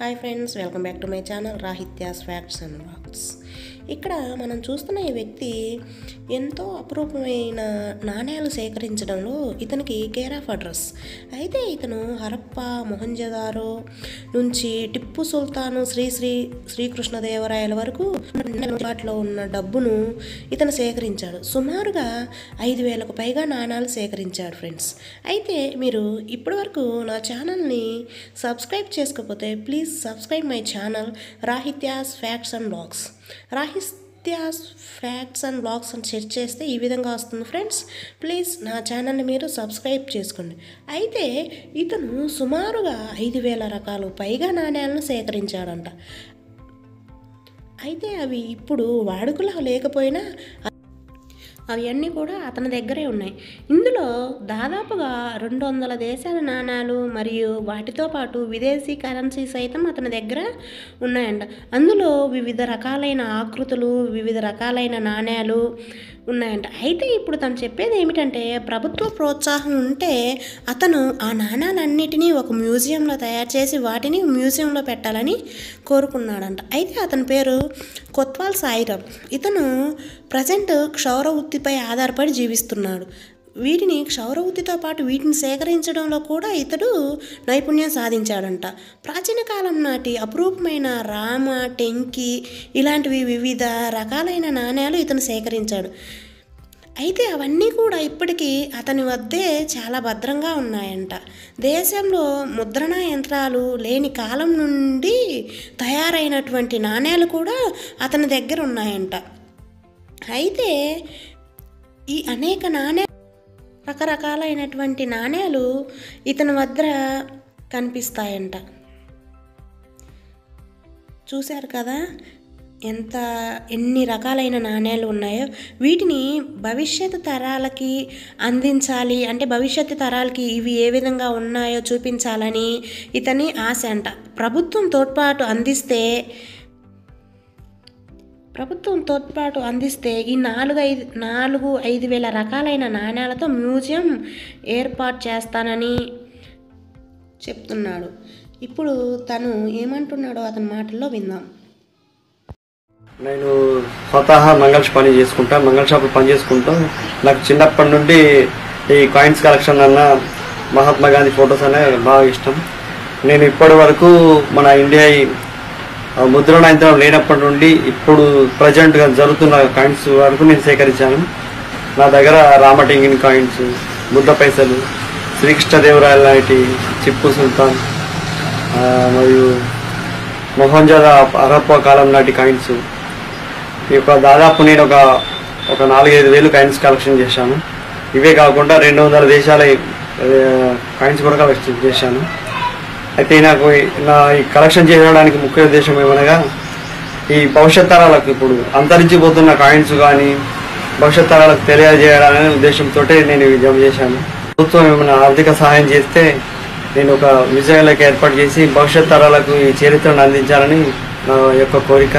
Hi friends welcome back to my channel Rahitya's facts and walks. ఇక్కడ మనం చూస్తున్న ఈ వ్యక్తి ఎంతో అపురూపమైన నాణ్యాలు సేకరించడంలో ఇతనికి కేర్ ఆఫ్ అడ్రస్. అయితే ఇతను హరప్ప మొహంజదారో నుంచి టిప్పు సుల్తాను శ్రీ శ్రీ శ్రీకృష్ణదేవరాయల వరకు అందుబాటులో ఉన్న డబ్బును ఇతను సేకరించాడు. సుమారుగా ఐదు వేలకు పైగా నాణాలు సేకరించాడు ఫ్రెండ్స్. అయితే మీరు ఇప్పటివరకు నా ఛానల్ని సబ్స్క్రైబ్ చేసుకోకపోతే please subscribe my channel Rahitya's facts and blogs Rahitya's facts and blogs అని సెర్చ్ చేస్తే ఈ విధంగా వస్తుంది ఫ్రెండ్స్. ప్లీజ్ నా ఛానల్ని మీరు సబ్స్క్రైబ్ చేసుకోండి. అయితే ఇతను సుమారుగా ఐదు వేల రకాలు పైగా నాణ్యాలను సేకరించాడంట. అయితే అవి ఇప్పుడు వాడుకలో లేకపోయినా అవన్నీ కూడా అతని దగ్గరే ఉన్నాయి. ఇందులో దాదాపుగా రెండు వందల దేశాల నాణాలు మరియు వాటితో పాటు విదేశీ కరెన్సీ సైతం అతని దగ్గర ఉన్నాయంట. అందులో వివిధ రకాలైన ఆకృతులు వివిధ రకాలైన నాణ్యాలు ఉన్నాయంట. అయితే ఇప్పుడు తను చెప్పేది ఏమిటంటే ప్రభుత్వ ప్రోత్సాహం ఉంటే అతను ఆ నాణాలన్నిటినీ ఒక మ్యూజియంలో తయారు చేసి వాటిని మ్యూజియంలో పెట్టాలని కోరుకున్నాడంట. అయితే అతని పేరు కొత్వాల్ సాయిరామ్. ఇతను ప్రజెంట్ క్షౌర వృత్తిపై ఆధారపడి జీవిస్తున్నాడు. వీటిని క్షౌరవృత్తితో పాటు వీటిని సేకరించడంలో కూడా ఇతడు నైపుణ్యం సాధించాడంట. ప్రాచీన కాలం నాటి అపురూపమైన రామ టెంకి ఇలాంటివి వివిధ రకాలైన నాణ్యాలు ఇతను సేకరించాడు. అయితే అవన్నీ కూడా ఇప్పటికీ అతని వద్దే చాలా భద్రంగా ఉన్నాయంట. దేశంలో ముద్రణ యంత్రాలు లేని కాలం నుండి తయారైనటువంటి నాణ్యాలు కూడా అతని దగ్గర ఉన్నాయంట. అయితే ఈ అనేక నాణ్య రకరకాలైనటువంటి నాణ్యాలు ఇతని వద్ద కనిపిస్తాయంట. చూశారు కదా? ఎంత ఎన్ని రకాలైన నాణ్యాలు ఉన్నాయో? వీటిని భవిష్యత్ తరాలకి అందించాలి అంటే భవిష్యత్తు తరాలకి ఇవి ఏ విధంగా ఉన్నాయో చూపించాలని ఇతని ఆశ అంట. ప్రభుత్వం తోడ్పాటు అందిస్తే ప్రభుత్వం తోడ్పాటు అందిస్తే ఈ నాలుగు ఐదు నాలుగు ఐదు వేల రకాలైన నాణ్యాలతో మ్యూజియం ఏర్పాటు చేస్తానని చెప్తున్నాడు. ఇప్పుడు తను ఏమంటున్నాడో అతని మాటల్లో విందాం. నేను స్వతహా మంగళ పని చేసుకుంటా మంగళ షాపులు పని చేసుకుంటూ నాకు చిన్నప్పటి నుండి ఈ కాయిన్స్ కలెక్షన్ అన్న మహాత్మా గాంధీ ఫొటోస్ అనే బాగా ఇష్టం. నేను ఇప్పటి వరకు మన ఇండియా ముద్రణ యంత్రం లేనప్పటి నుండి ఇప్పుడు ప్రజెంట్గా జరుగుతున్న కాయిన్స్ వరకు నేను సేకరించాను. నా దగ్గర రామటింగిన్ కాయిన్స్ బుద్ధ పైసలు శ్రీకృష్ణదేవరాయల లాంటి చిప్పు సుల్తాన్ మరియు మొహంజదా అరప్ప కాలం నాటి కాయిన్స్ ఈ యొక్క దాదాపు నేను ఒక ఒక నాలుగైదు వేలు కాయిన్స్ కలెక్షన్ చేశాను. ఇవే కాకుండా రెండు వందల దేశాల కాయిన్స్ కూడా కలెక్షన్ చేశాను. అయితే నాకు నా ఈ కలెక్షన్ చేయడానికి ముఖ్య ఉద్దేశం ఏమనగా ఈ భవిష్యత్ తరాలకు ఇప్పుడు అంతరించిపోతున్న కాయిన్స్ కానీ భవిష్యత్ తరాలకు తెలియజేయాలనే ఉద్దేశంతో నేను ఇవి జమ చేశాను. ప్రభుత్వం ఏమైనా ఆర్థిక సహాయం చేస్తే నేను ఒక విజయాలకు ఏర్పాటు చేసి భవిష్యత్ తరాలకు ఈ చరిత్రను అందించాలని నా యొక్క కోరిక.